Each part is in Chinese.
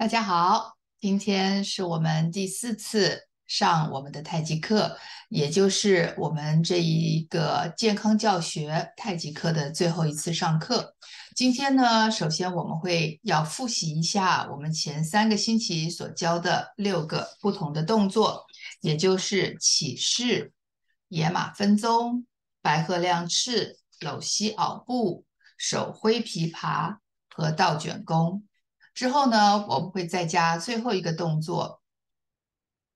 大家好，今天是我们第四次上我们的太极课，也就是我们这一个健康教学太极课的最后一次上课。今天呢，首先我们会要复习一下我们前三个星期所教的六个不同的动作，也就是起势、野马分鬃、白鹤亮翅、搂膝拗步、手挥琵琶和倒卷弓。之后呢，我们会再加最后一个动作，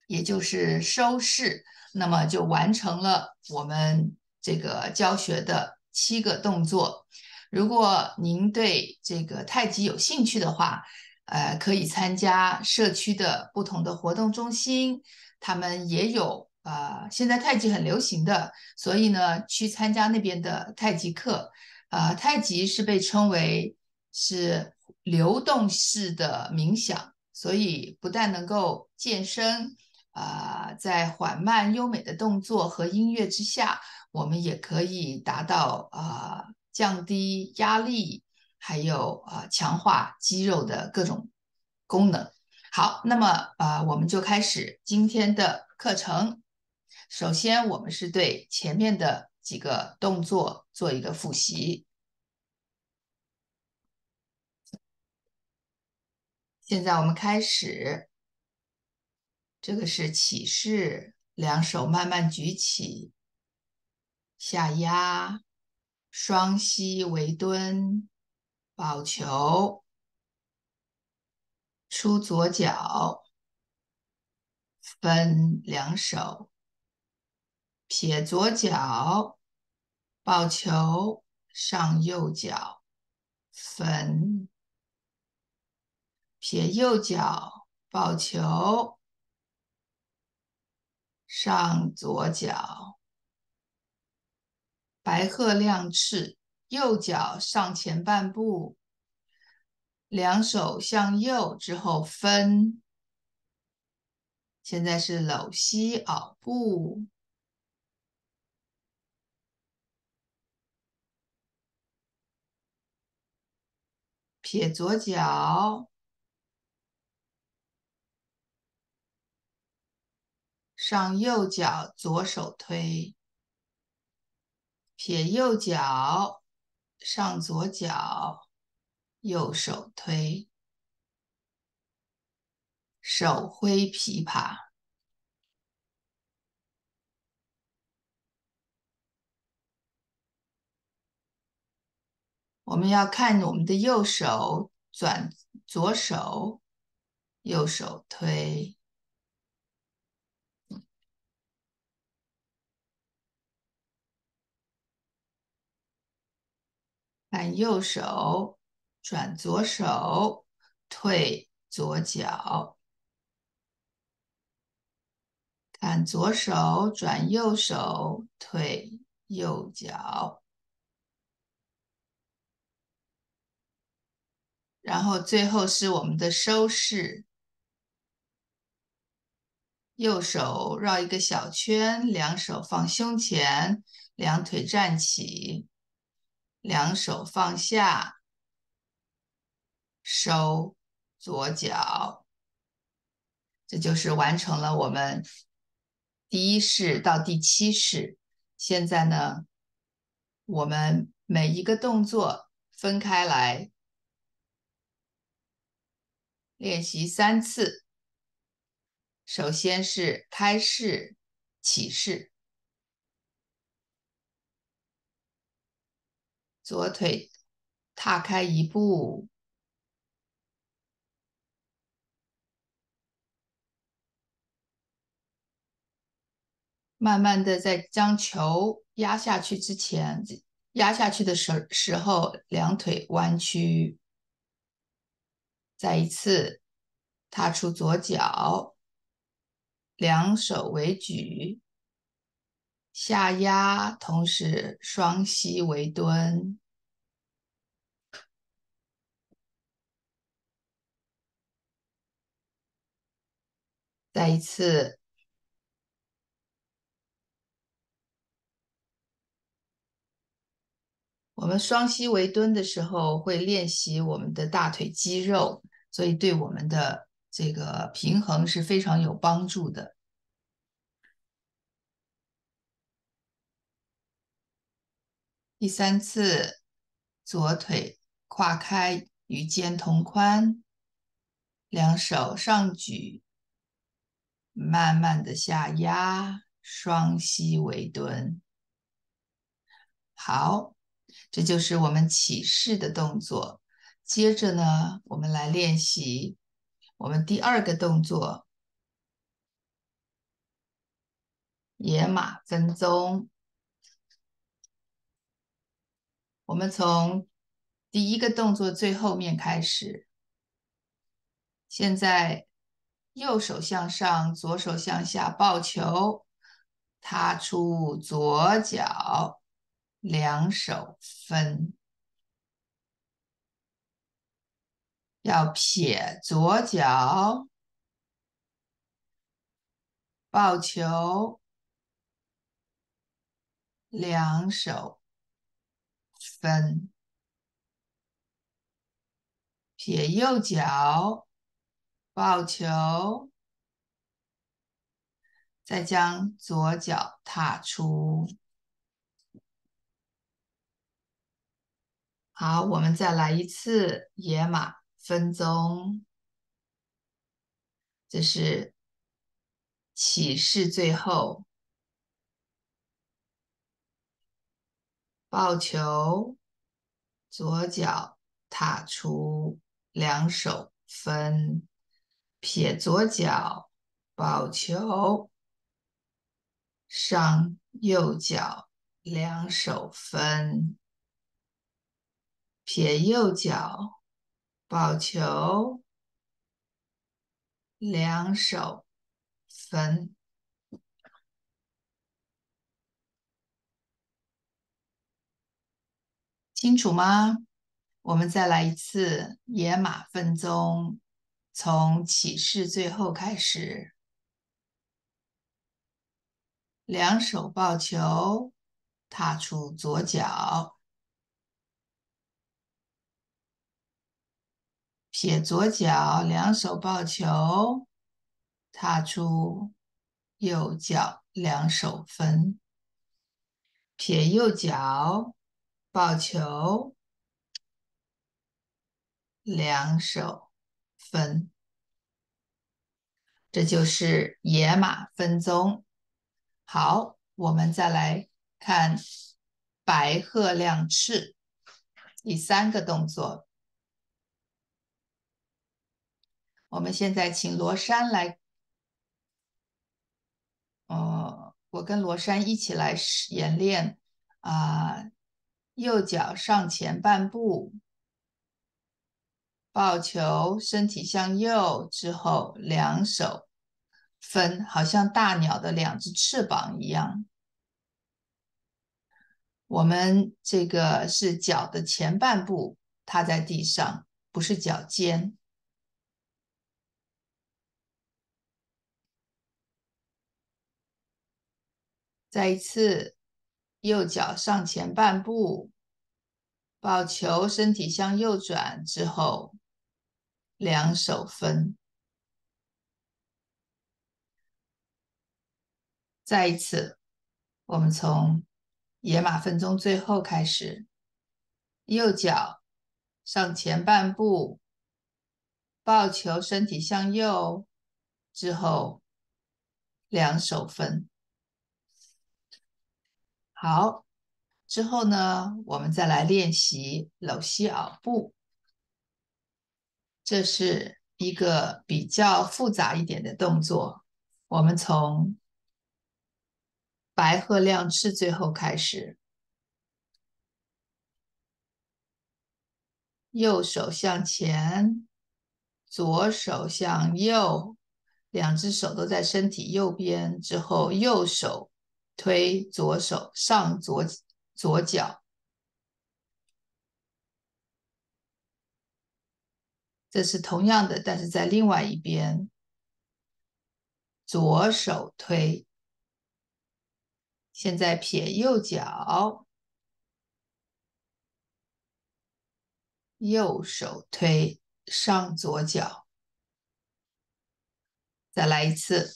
也就是收势，那么就完成了我们这个教学的七个动作。如果您对这个太极有兴趣的话，呃，可以参加社区的不同的活动中心，他们也有啊。现在太极很流行的，所以呢，去参加那边的太极课。啊，太极是被称为是。流动式的冥想，所以不但能够健身，啊，在缓慢优美的动作和音乐之下，我们也可以达到啊降低压力，还有啊强化肌肉的各种功能。好，那么啊我们就开始今天的课程。首先，我们是对前面的几个动作做一个复习。现在我们开始，这个是起势，两手慢慢举起，下压，双膝微蹲，保球，出左脚，分两手，撇左脚，保球，上右脚，分。撇右脚，抱球，上左脚，白鹤亮翅，右脚上前半步，两手向右之后分。现在是搂膝拗步，撇左脚。上右脚，左手推，撇右脚，上左脚，右手推，手挥琵琶。我们要看我们的右手转左手，右手推。看右手转左手，退左脚；看左手转右手，退右脚。然后最后是我们的收势，右手绕一个小圈，两手放胸前，两腿站起。两手放下，收左脚，这就是完成了我们第一式到第七式。现在呢，我们每一个动作分开来练习三次。首先是开式、起式。左腿踏开一步，慢慢的在将球压下去之前，压下去的时时候，两腿弯曲，再一次踏出左脚，两手为举。下压，同时双膝微蹲，再一次。我们双膝微蹲的时候，会练习我们的大腿肌肉，所以对我们的这个平衡是非常有帮助的。第三次，左腿胯开与肩同宽，两手上举，慢慢的下压，双膝微蹲。好，这就是我们起势的动作。接着呢，我们来练习我们第二个动作——野马分鬃。我们从第一个动作最后面开始。现在右手向上，左手向下抱球，踏出左脚，两手分，要撇左脚，抱球，两手。分，撇右脚，抱球，再将左脚踏出。好，我们再来一次野马分鬃，这是起势最后。抱球，左脚踏出，两手分，撇左脚，抱球，上右脚，两手分，撇右脚，抱球，两手分。清楚吗？我们再来一次野马分鬃，从起势最后开始，两手抱球，踏出左脚，撇左脚，两手抱球，踏出右脚，两手分，撇右脚。抱球，两手分，这就是野马分鬃。好，我们再来看白鹤亮翅，第三个动作。我们现在请罗珊来，哦，我跟罗珊一起来演练啊。右脚上前半步，抱球，身体向右之后，两手分，好像大鸟的两只翅膀一样。我们这个是脚的前半部踏在地上，不是脚尖。再一次。右脚上前半步，抱球，身体向右转之后，两手分。再一次，我们从野马分钟最后开始，右脚上前半步，抱球，身体向右之后，两手分。好，之后呢，我们再来练习搂膝袄步。这是一个比较复杂一点的动作。我们从白鹤亮翅最后开始，右手向前，左手向右，两只手都在身体右边，之后右手。推左手上左左脚，这是同样的，但是在另外一边，左手推。现在撇右脚，右手推。上左脚。再来一次，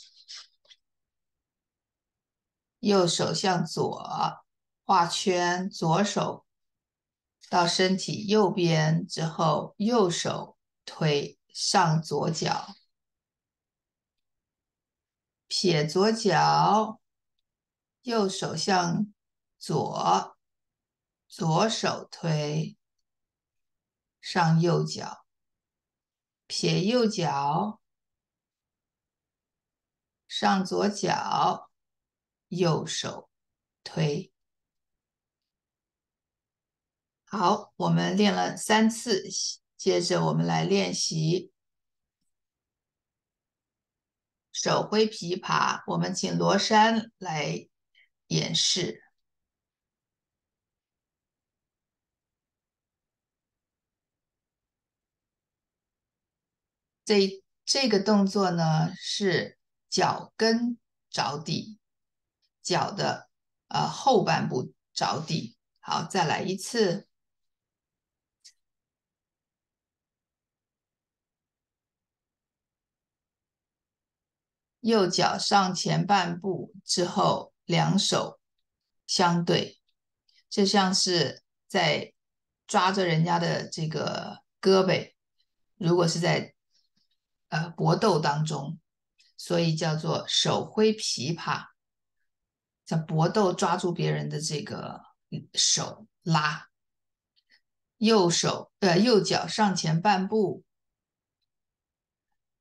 右手向左画圈，左手到身体右边之后，右手推上左脚，撇左脚，右手向左，左手推上右脚，撇右脚。上左脚，右手推。好，我们练了三次，接着我们来练习手挥琵琶。我们请罗珊来演示。这这个动作呢是。脚跟着地，脚的呃后半部着地。好，再来一次。右脚上前半步之后，两手相对，就像是在抓着人家的这个胳膊。如果是在呃搏斗当中。所以叫做手挥琵琶，在搏斗抓住别人的这个手拉，右手呃右脚上前半步，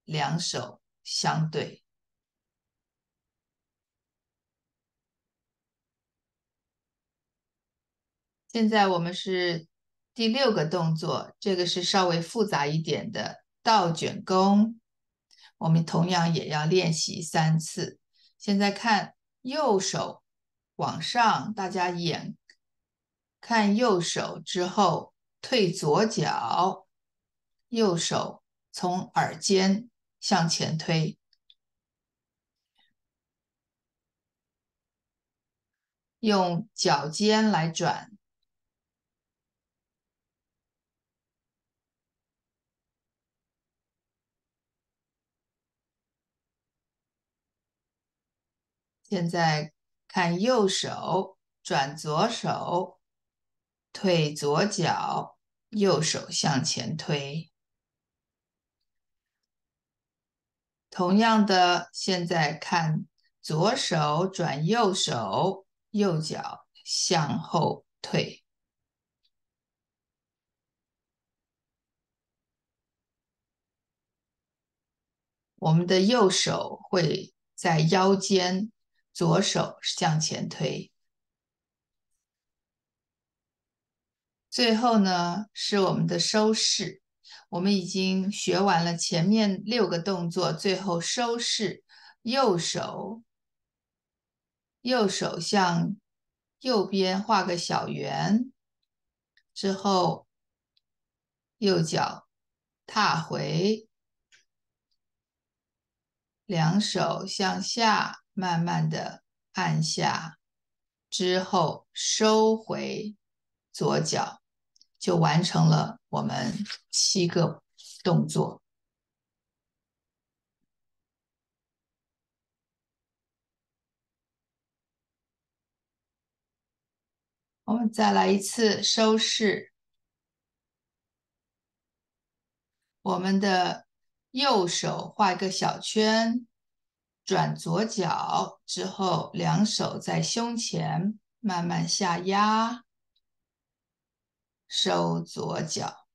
两手相对。现在我们是第六个动作，这个是稍微复杂一点的倒卷弓。我们同样也要练习三次。现在看右手往上，大家眼看右手之后，退左脚，右手从耳尖向前推，用脚尖来转。现在看右手转左手，退左脚，右手向前推。同样的，现在看左手转右手，右脚向后退。我们的右手会在腰间。左手向前推，最后呢是我们的收势。我们已经学完了前面六个动作，最后收势。右手，右手向右边画个小圆，之后右脚踏回，两手向下。慢慢的按下之后收回左脚，就完成了我们七个动作。我们再来一次收势。我们的右手画一个小圈。转左脚之后，两手在胸前慢慢下压，收左脚。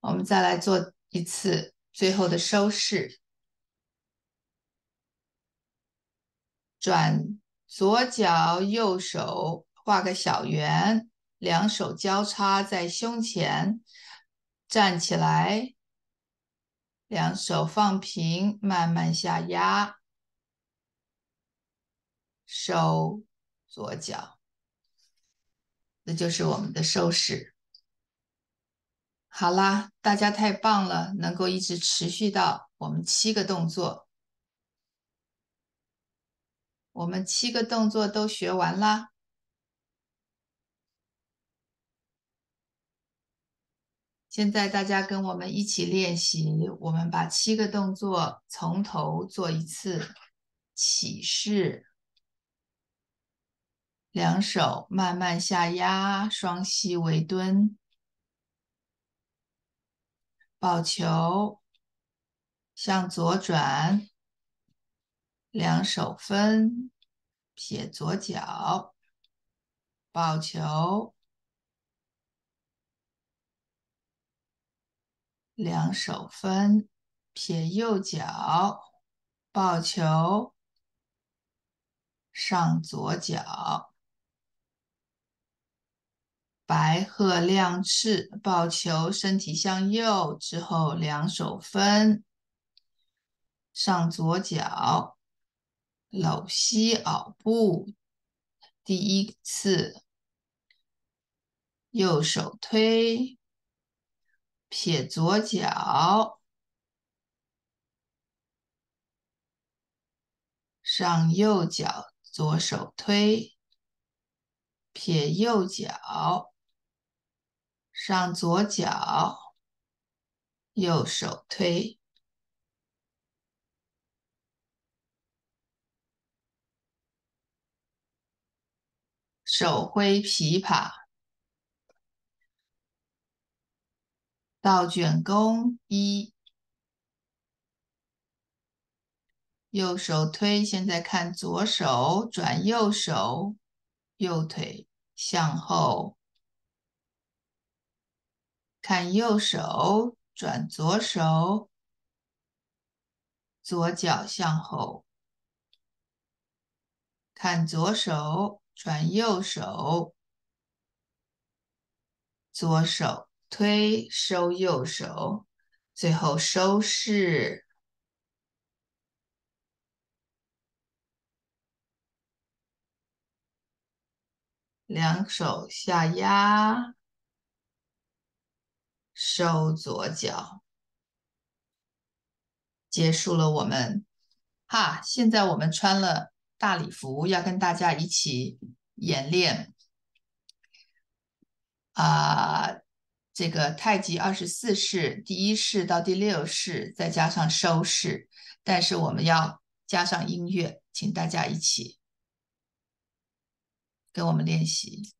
我们再来做一次最后的收势，转左脚，右手画个小圆。两手交叉在胸前，站起来，两手放平，慢慢下压，收左脚，这就是我们的收势。好啦，大家太棒了，能够一直持续到我们七个动作。我们七个动作都学完啦。现在大家跟我们一起练习，我们把七个动作从头做一次。起势，两手慢慢下压，双膝微蹲，抱球，向左转，两手分，撇左脚，抱球。两手分，撇右脚，抱球，上左脚，白鹤亮翅，抱球，身体向右之后，两手分，上左脚，搂膝袄步，第一次，右手推。撇左脚，上右脚，左手推，撇右脚，上左脚，右手推，手挥琵琶。倒卷弓一，右手推，现在看左手转右手，右腿向后，看右手转左手，左脚向后，看左手转右手，左手。推收右手，最后收势，两手下压，收左脚，结束了。我们哈，现在我们穿了大礼服，要跟大家一起演练啊。这个太极二十四式，第一式到第六式，再加上收式，但是我们要加上音乐，请大家一起跟我们练习。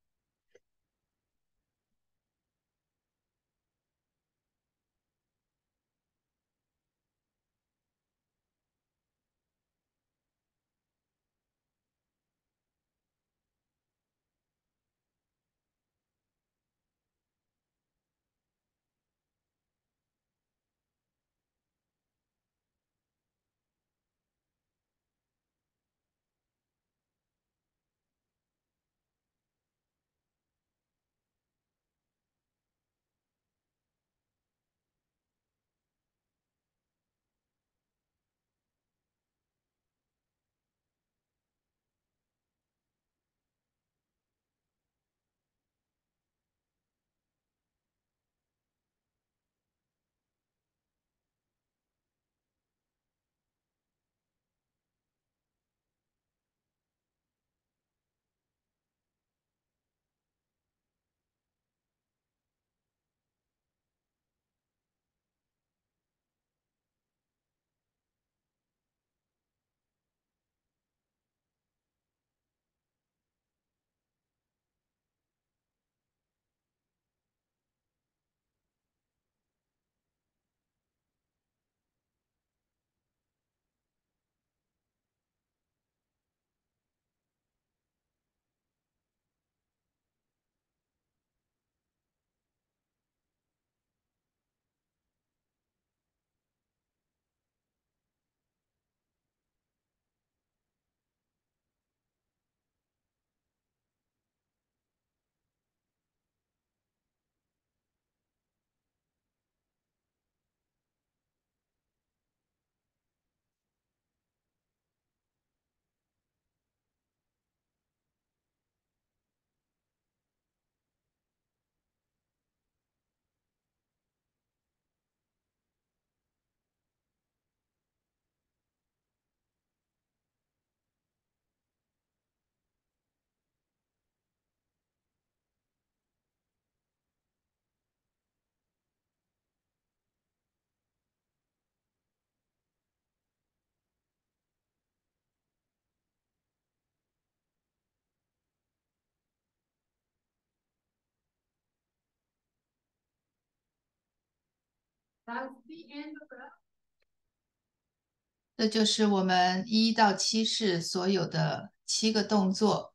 这就是我们一到七式所有的七个动作，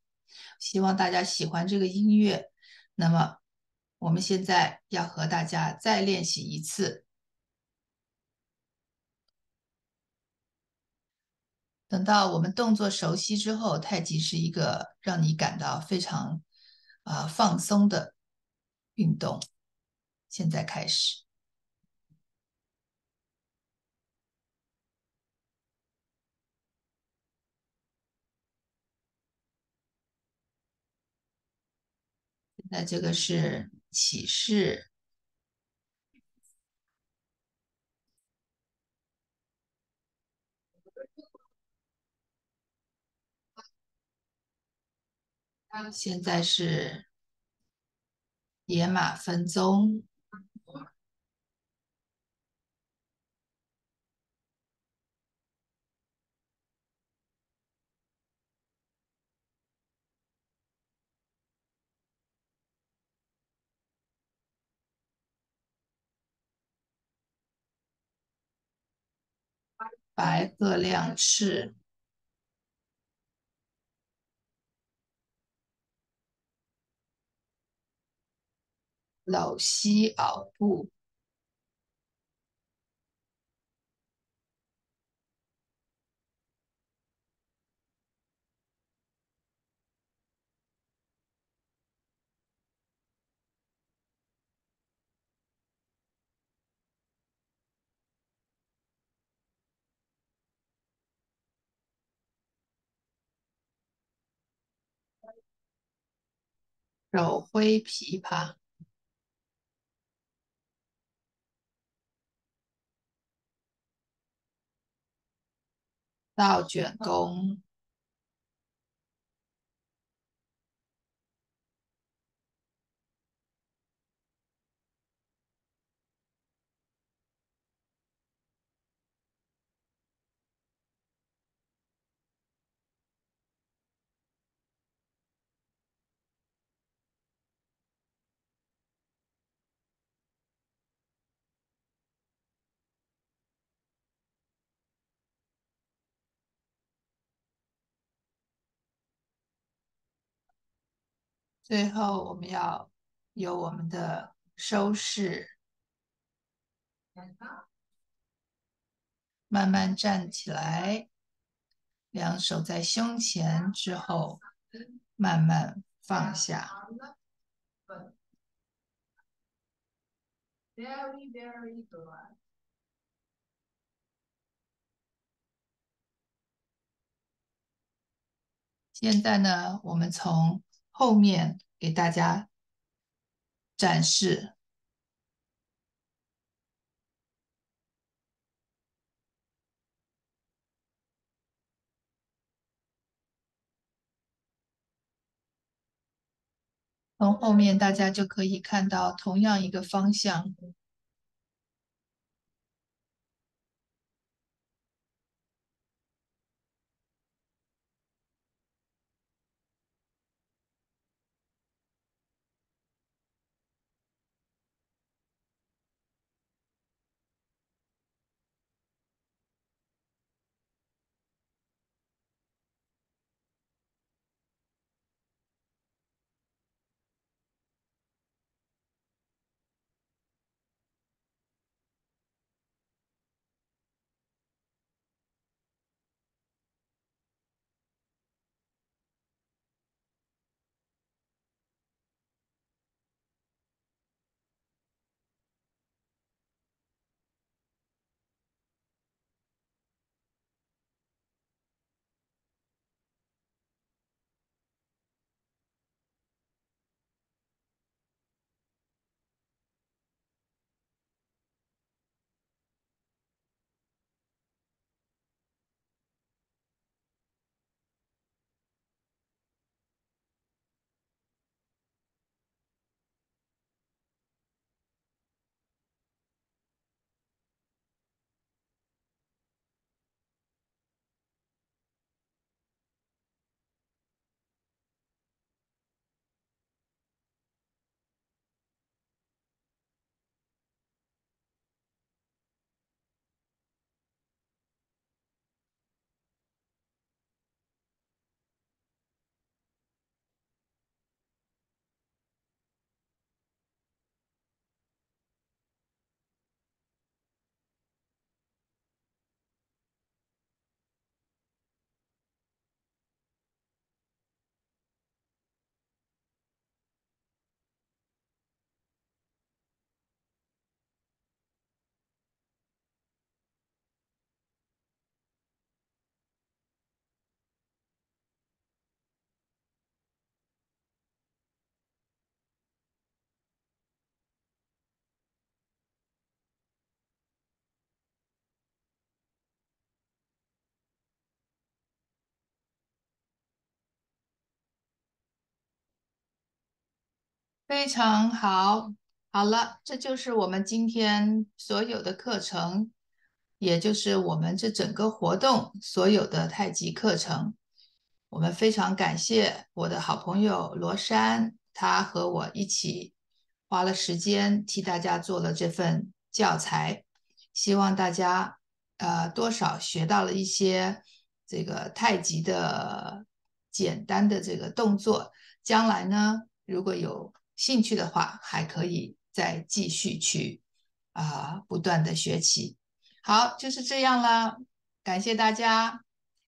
希望大家喜欢这个音乐。那么，我们现在要和大家再练习一次。等到我们动作熟悉之后，太极是一个让你感到非常啊放松的运动。现在开始。那这个是启示。现在是野马分鬃，白鹤亮翅。老西袄步，手挥琵琶。倒卷弓，最后我们要有我们的收势，慢慢站起来，两手在胸前之后，慢慢放下。Very, very good. 现在呢，我们从后面给大家展示。从后面大家就可以看到同样一个方向。非常好，好了，这就是我们今天所有的课程，也就是我们这整个活动所有的太极课程。我们非常感谢我的好朋友罗珊，他和我一起花了时间替大家做了这份教材，希望大家呃多少学到了一些这个太极的简单的这个动作，将来呢如果有。兴趣的话，还可以再继续去啊，不断的学习。好，就是这样了，感谢大家。